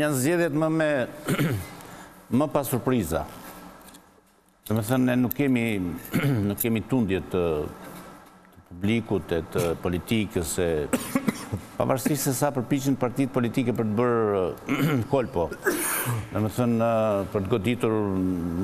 Janë zgjedhjet më më më pa surpriza. Domethënë, ne nuk kemi, nuk kemi tundje të, të publikut e të politikës e pavarësisht se sa përpiqen partitë politike për të bërë kolpo. Domethënë, për të goditur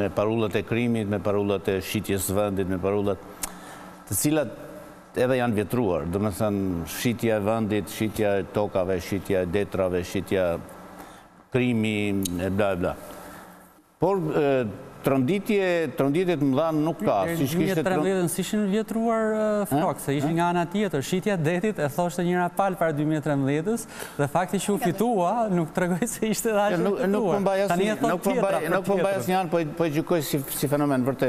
me parullat e krimit, me parullat e shitjes së vendit, me parullat të cilat Edhe janë vjetruar, domethënë shitja e vendit, shitja e tokave, shitja e detrave, shitja krimi e bla e bla. Por tronditje, tronditje të mëdha nuk ka, Deri në dy mijë e trembëdhjetë s'ishin vjetruar eh, se ishin nga ana tjetër. Shitjen e detit e thoshte njëra palë para dy mijë e trembëdhjetës dhe fakti që u fitua nuk tregoi se ishte edhe aq e nuk, nuk vjetruar. përmbaj Tani e asnjë, e thotë nuk përmbaj, tjetra për nuk përmbaj tjetrën. asnjë anë, po e- po e gjykoj si si fenomen vërtet.